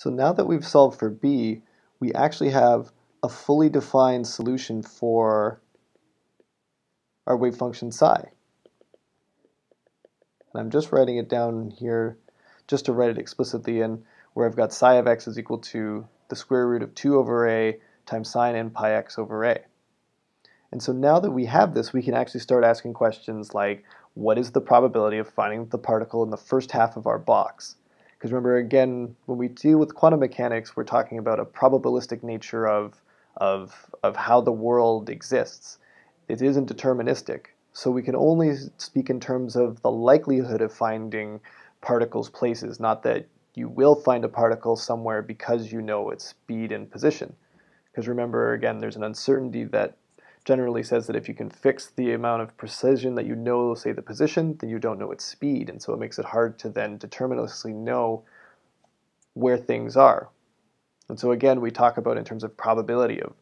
So now that we've solved for b, we actually have a fully defined solution for our wave function psi. And I'm just writing it down here just to write it explicitly in where I've got psi of x is equal to the square root of 2 over a times sine n pi x over a. And so now that we have this, we can actually start asking questions like, what is the probability of finding the particle in the first half of our box? Because remember, again, when we deal with quantum mechanics, we're talking about a probabilistic nature of, of, of how the world exists. It isn't deterministic. So we can only speak in terms of the likelihood of finding particles places, not that you will find a particle somewhere because you know its speed and position. Because remember, again, there's an uncertainty that generally says that if you can fix the amount of precision that you know, say, the position, then you don't know its speed. And so it makes it hard to then deterministically know where things are. And so again, we talk about in terms of probability of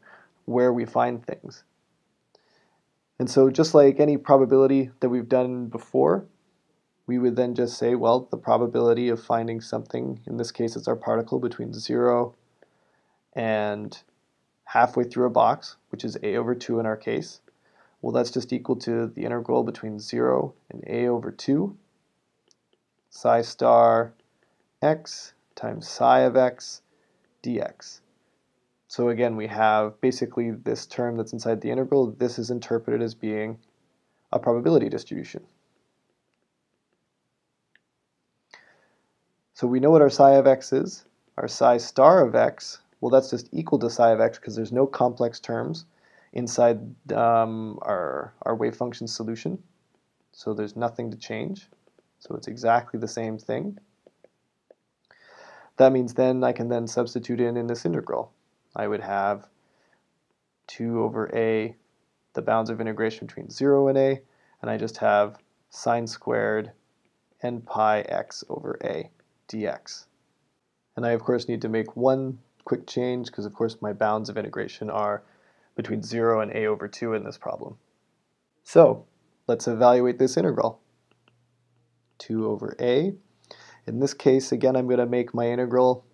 where we find things. And so just like any probability that we've done before, we would then just say, well, the probability of finding something, in this case it's our particle, between 0 and halfway through a box, which is a over 2 in our case, well, that's just equal to the integral between 0 and a over 2 psi star x times psi of x dx. So again, we have basically this term that's inside the integral. This is interpreted as being a probability distribution. So we know what our psi of x is. Our psi star of x well, that's just equal to psi of x because there's no complex terms inside um, our, our wave function solution. So there's nothing to change. So it's exactly the same thing. That means then I can then substitute in in this integral. I would have 2 over a, the bounds of integration between 0 and a, and I just have sine squared n pi x over a dx. And I, of course, need to make one quick change because of course my bounds of integration are between 0 and a over 2 in this problem. So let's evaluate this integral. 2 over a. In this case, again, I'm going to make my integral,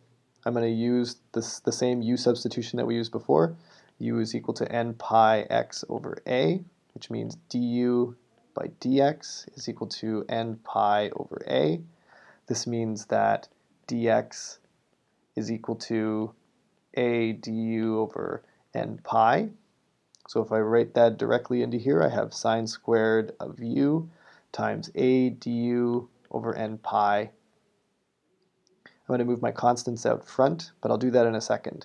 I'm going to use this, the same u substitution that we used before. u is equal to n pi x over a, which means du by dx is equal to n pi over a. This means that dx is equal to a du over n pi. So if I write that directly into here, I have sine squared of u times a du over n pi. I'm going to move my constants out front, but I'll do that in a second.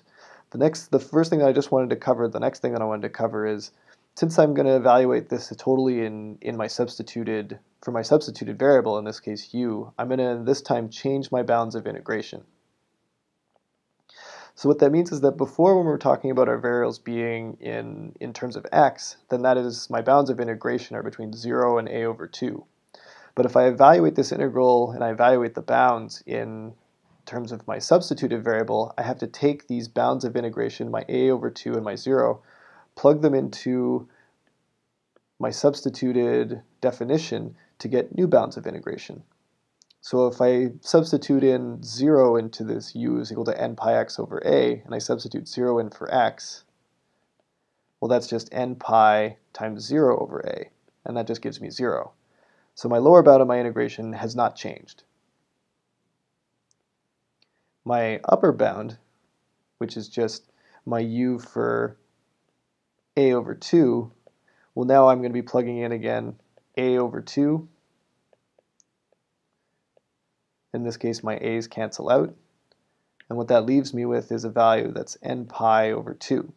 The next, the first thing that I just wanted to cover, the next thing that I wanted to cover is, since I'm going to evaluate this totally in, in my substituted, for my substituted variable, in this case u, I'm going to this time change my bounds of integration. So what that means is that before when we are talking about our variables being in, in terms of x, then that is my bounds of integration are between 0 and a over 2. But if I evaluate this integral and I evaluate the bounds in terms of my substituted variable, I have to take these bounds of integration, my a over 2 and my 0, plug them into my substituted definition to get new bounds of integration. So if I substitute in 0 into this u is equal to n pi x over a, and I substitute 0 in for x, well that's just n pi times 0 over a, and that just gives me 0. So my lower bound of my integration has not changed. My upper bound, which is just my u for a over 2, well now I'm going to be plugging in again a over 2 in this case, my a's cancel out. And what that leaves me with is a value that's n pi over 2.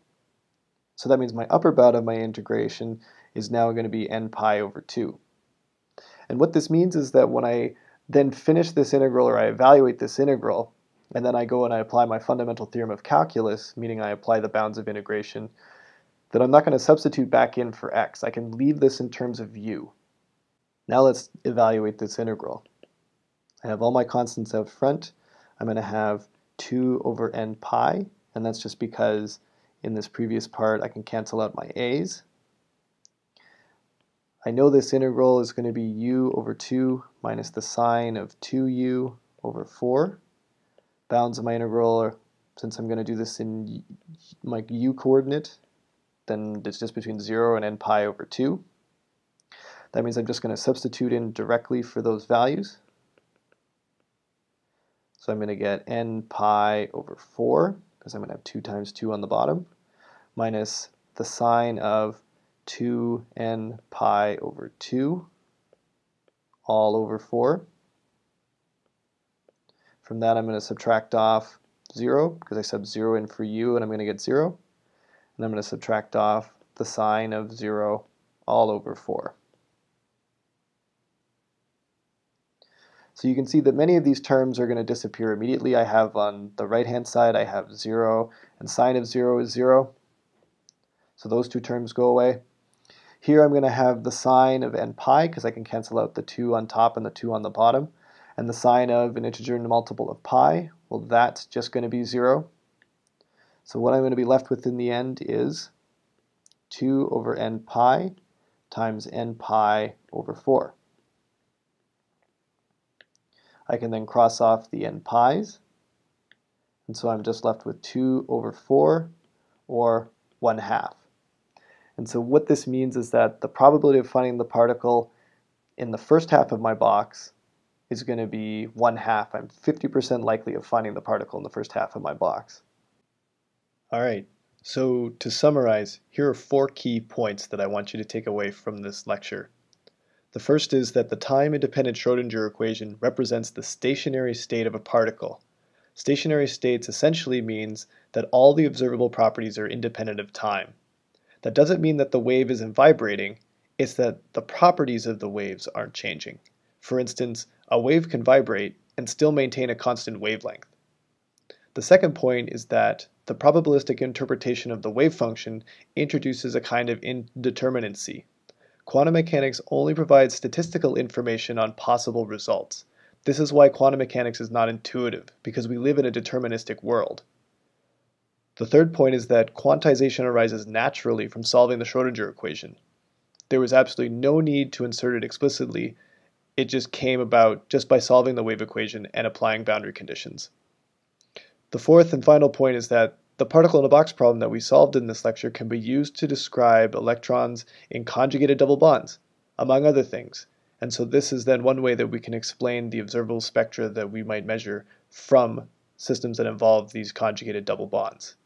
So that means my upper bound of my integration is now going to be n pi over 2. And what this means is that when I then finish this integral or I evaluate this integral, and then I go and I apply my fundamental theorem of calculus, meaning I apply the bounds of integration, that I'm not going to substitute back in for x. I can leave this in terms of u. Now let's evaluate this integral. I have all my constants out front. I'm going to have 2 over n pi, and that's just because in this previous part I can cancel out my a's. I know this integral is going to be u over 2 minus the sine of 2u over 4. bounds of my integral, are, since I'm going to do this in my u coordinate, then it's just between 0 and n pi over 2. That means I'm just going to substitute in directly for those values. So I'm going to get n pi over 4, because I'm going to have 2 times 2 on the bottom, minus the sine of 2n pi over 2 all over 4. From that I'm going to subtract off 0 because I sub 0 in for u and I'm going to get 0. And I'm going to subtract off the sine of 0 all over 4. So you can see that many of these terms are going to disappear immediately. I have on the right hand side I have 0 and sine of 0 is 0. So those two terms go away. Here I'm going to have the sine of n pi because I can cancel out the 2 on top and the 2 on the bottom. And the sine of an integer multiple of pi, well that's just going to be 0. So what I'm going to be left with in the end is 2 over n pi times n pi over 4. I can then cross off the n pi's, and so I'm just left with 2 over 4, or 1 half. And so what this means is that the probability of finding the particle in the first half of my box is going to be 1 half. I'm 50% likely of finding the particle in the first half of my box. All right, so to summarize, here are four key points that I want you to take away from this lecture. The first is that the time-independent Schrodinger equation represents the stationary state of a particle. Stationary states essentially means that all the observable properties are independent of time. That doesn't mean that the wave isn't vibrating, it's that the properties of the waves aren't changing. For instance, a wave can vibrate and still maintain a constant wavelength. The second point is that the probabilistic interpretation of the wave function introduces a kind of indeterminacy. Quantum mechanics only provides statistical information on possible results. This is why quantum mechanics is not intuitive, because we live in a deterministic world. The third point is that quantization arises naturally from solving the Schrodinger equation. There was absolutely no need to insert it explicitly, it just came about just by solving the wave equation and applying boundary conditions. The fourth and final point is that the particle in a box problem that we solved in this lecture can be used to describe electrons in conjugated double bonds, among other things. And so this is then one way that we can explain the observable spectra that we might measure from systems that involve these conjugated double bonds.